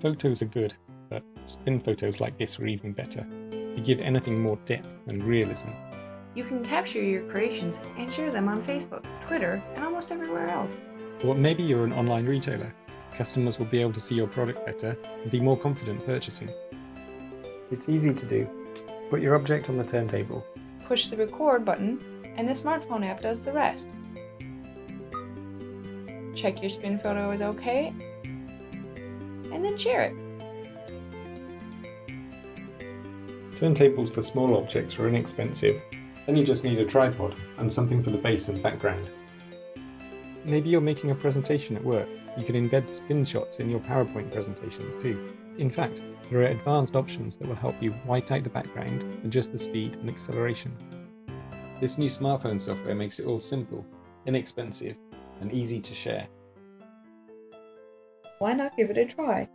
Photos are good, but spin photos like this are even better. They give anything more depth and realism. You can capture your creations and share them on Facebook, Twitter, and almost everywhere else. Or maybe you're an online retailer. Customers will be able to see your product better and be more confident purchasing. It's easy to do. Put your object on the turntable. Push the record button, and the smartphone app does the rest. Check your spin photo is okay, and then share it. Turntables for small objects are inexpensive. Then you just need a tripod and something for the base and background. Maybe you're making a presentation at work. You can embed spin shots in your PowerPoint presentations too. In fact, there are advanced options that will help you white out the background, adjust the speed and acceleration. This new smartphone software makes it all simple, inexpensive, and easy to share. Why not give it a try?